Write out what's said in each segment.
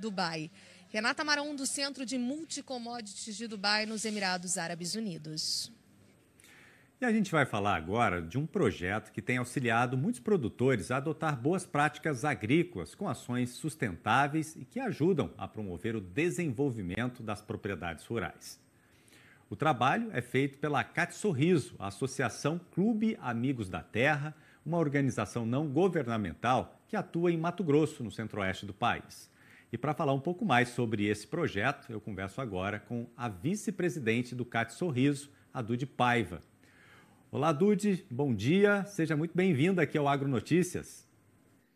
Dubai. Renata Marão, do Centro de Multicommodities de Dubai, nos Emirados Árabes Unidos. E a gente vai falar agora de um projeto que tem auxiliado muitos produtores a adotar boas práticas agrícolas com ações sustentáveis e que ajudam a promover o desenvolvimento das propriedades rurais. O trabalho é feito pela CAT Sorriso, a Associação Clube Amigos da Terra, uma organização não governamental que atua em Mato Grosso, no centro-oeste do país. E para falar um pouco mais sobre esse projeto, eu converso agora com a vice-presidente do CAT Sorriso, a Dude Paiva. Olá, Dude, bom dia, seja muito bem-vinda aqui ao Agro Notícias.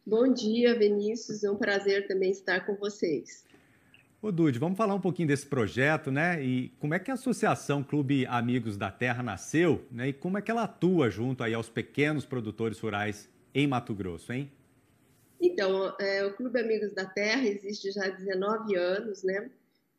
Bom dia, Vinícius, é um prazer também estar com vocês. Ô, Dude, vamos falar um pouquinho desse projeto, né? E como é que a Associação Clube Amigos da Terra nasceu, né? E como é que ela atua junto aí aos pequenos produtores rurais em Mato Grosso, hein? Então, é, o Clube Amigos da Terra existe já há 19 anos, né?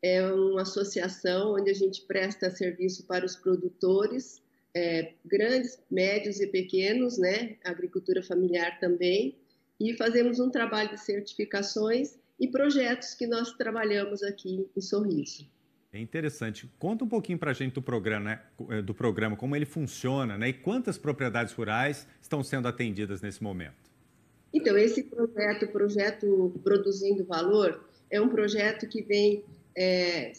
É uma associação onde a gente presta serviço para os produtores é, grandes, médios e pequenos, né? Agricultura familiar também. E fazemos um trabalho de certificações e projetos que nós trabalhamos aqui em Sorriso. É interessante. Conta um pouquinho para a gente do programa, né? Eh, do programa, como ele funciona, né? E quantas propriedades rurais estão sendo atendidas nesse momento? Então, esse projeto, projeto Produzindo Valor, é um projeto que vem é,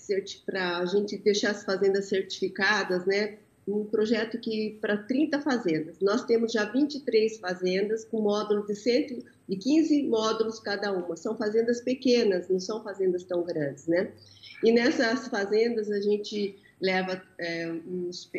para a gente deixar as fazendas certificadas, né? um projeto que para 30 fazendas. Nós temos já 23 fazendas com módulo de 115 módulos cada uma. São fazendas pequenas, não são fazendas tão grandes, né? E nessas fazendas a gente leva é,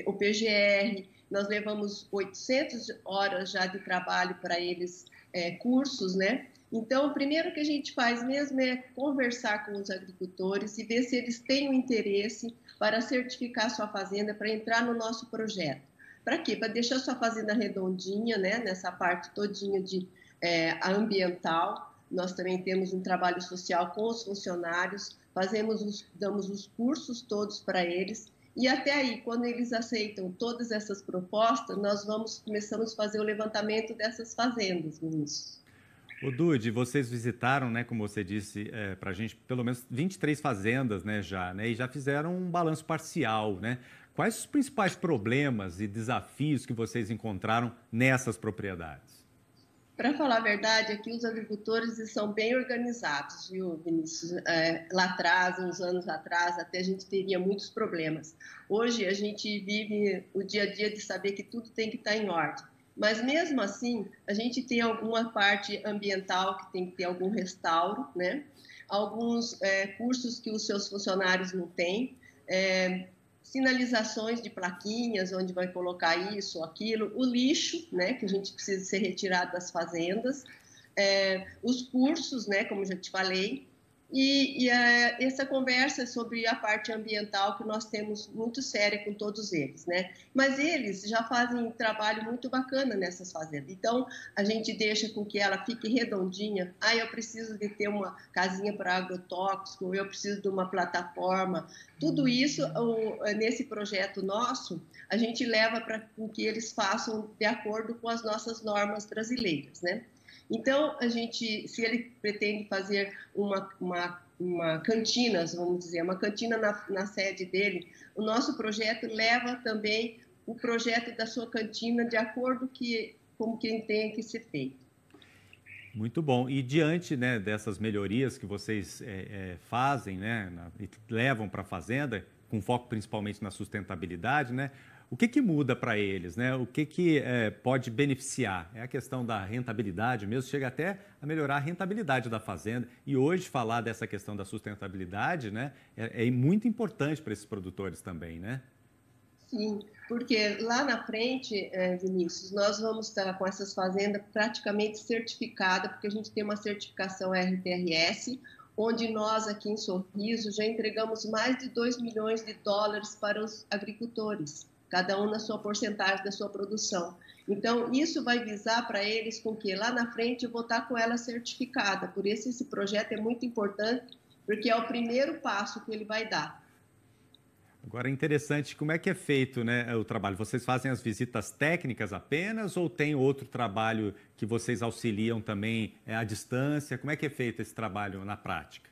o PGR, nós levamos 800 horas já de trabalho para eles, é, cursos, né? Então, o primeiro que a gente faz mesmo é conversar com os agricultores e ver se eles têm o interesse para certificar sua fazenda, para entrar no nosso projeto. Para quê? Para deixar sua fazenda redondinha, né? Nessa parte todinha de é, ambiental. Nós também temos um trabalho social com os funcionários, fazemos os, damos os cursos todos para eles. E até aí, quando eles aceitam todas essas propostas, nós vamos começamos a fazer o levantamento dessas fazendas, Vinícius. O Dude, vocês visitaram, né, como você disse, é, para a gente, pelo menos 23 fazendas né, já, né, e já fizeram um balanço parcial. Né? Quais os principais problemas e desafios que vocês encontraram nessas propriedades? Para falar a verdade, aqui os agricultores são bem organizados, viu, Vinícius? É, lá atrás, uns anos atrás, até a gente teria muitos problemas. Hoje a gente vive o dia a dia de saber que tudo tem que estar em ordem. Mas mesmo assim, a gente tem alguma parte ambiental que tem que ter algum restauro, né? Alguns é, cursos que os seus funcionários não têm, é, sinalizações de plaquinhas onde vai colocar isso, aquilo, o lixo, né? Que a gente precisa ser retirado das fazendas, é, os cursos, né? Como já te falei, e, e a, essa conversa sobre a parte ambiental que nós temos muito séria com todos eles, né? Mas eles já fazem um trabalho muito bacana nessas fazendas. Então, a gente deixa com que ela fique redondinha. Ah, eu preciso de ter uma casinha para agrotóxico, eu preciso de uma plataforma. Tudo isso, o, nesse projeto nosso, a gente leva para que eles façam de acordo com as nossas normas brasileiras, né? Então, a gente, se ele pretende fazer uma, uma, uma cantina, vamos dizer, uma cantina na, na sede dele, o nosso projeto leva também o projeto da sua cantina de acordo que, com quem tem que ser feito. Muito bom. E diante né, dessas melhorias que vocês é, é, fazem, né, na, e levam para a fazenda, com foco principalmente na sustentabilidade, né, o que, que muda para eles? Né? O que, que é, pode beneficiar? É a questão da rentabilidade mesmo, chega até a melhorar a rentabilidade da fazenda. E hoje falar dessa questão da sustentabilidade né, é, é muito importante para esses produtores também, né? Sim, porque lá na frente, é, Vinícius, nós vamos estar com essas fazendas praticamente certificadas, porque a gente tem uma certificação RTRS, onde nós aqui em Sorriso já entregamos mais de 2 milhões de dólares para os agricultores cada um na sua porcentagem da sua produção. Então, isso vai visar para eles com que lá na frente eu vou estar com ela certificada. Por isso, esse projeto é muito importante, porque é o primeiro passo que ele vai dar. Agora é interessante como é que é feito né, o trabalho. Vocês fazem as visitas técnicas apenas ou tem outro trabalho que vocês auxiliam também é, à distância? Como é que é feito esse trabalho na prática?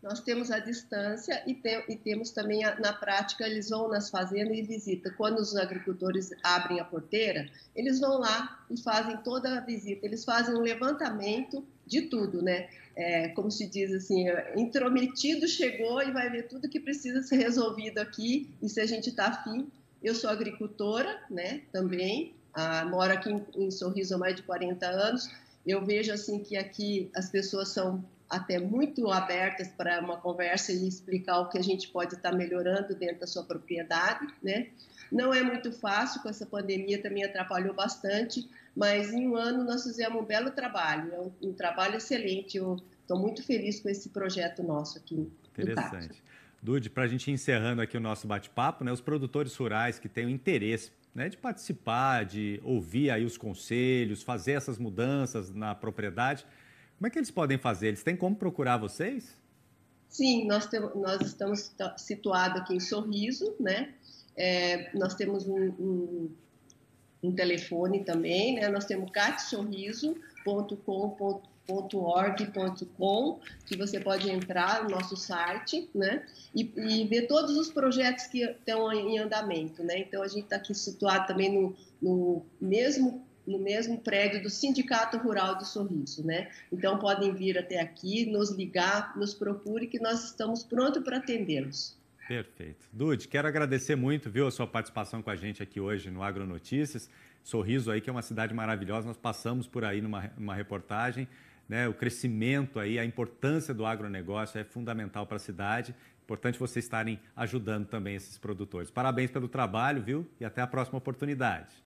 Nós temos a distância e, te, e temos também a, na prática, eles vão nas fazendas e visitam. Quando os agricultores abrem a porteira, eles vão lá e fazem toda a visita. Eles fazem um levantamento de tudo, né? É, como se diz assim, intrometido chegou e vai ver tudo que precisa ser resolvido aqui. E se a gente está afim, eu sou agricultora, né? Também ah, moro aqui em, em Sorriso há mais de 40 anos. Eu vejo assim que aqui as pessoas são até muito abertas para uma conversa e explicar o que a gente pode estar melhorando dentro da sua propriedade, né? Não é muito fácil, com essa pandemia também atrapalhou bastante, mas em um ano nós fizemos um belo trabalho, é um, um trabalho excelente. Eu estou muito feliz com esse projeto nosso aqui. Interessante. Dude, para a gente ir encerrando aqui o nosso bate-papo, né, os produtores rurais que têm o interesse né, de participar, de ouvir aí os conselhos, fazer essas mudanças na propriedade, como é que eles podem fazer? Eles têm como procurar vocês? Sim, nós, temos, nós estamos situados aqui em Sorriso, né? É, nós temos um, um, um, telefone também, né? Nós temos catsorriso.com.org.com, que você pode entrar no nosso site, né? E, e, ver todos os projetos que estão em andamento, né? Então, a gente está aqui situado também no, no mesmo no mesmo prédio do Sindicato Rural do Sorriso, né? Então podem vir até aqui, nos ligar, nos procure que nós estamos prontos para atendê-los. Perfeito. Dude, quero agradecer muito, viu, a sua participação com a gente aqui hoje no Agronotícias. Sorriso aí, que é uma cidade maravilhosa, nós passamos por aí numa, numa reportagem, né? O crescimento aí, a importância do agronegócio é fundamental para a cidade. Importante vocês estarem ajudando também esses produtores. Parabéns pelo trabalho, viu? E até a próxima oportunidade.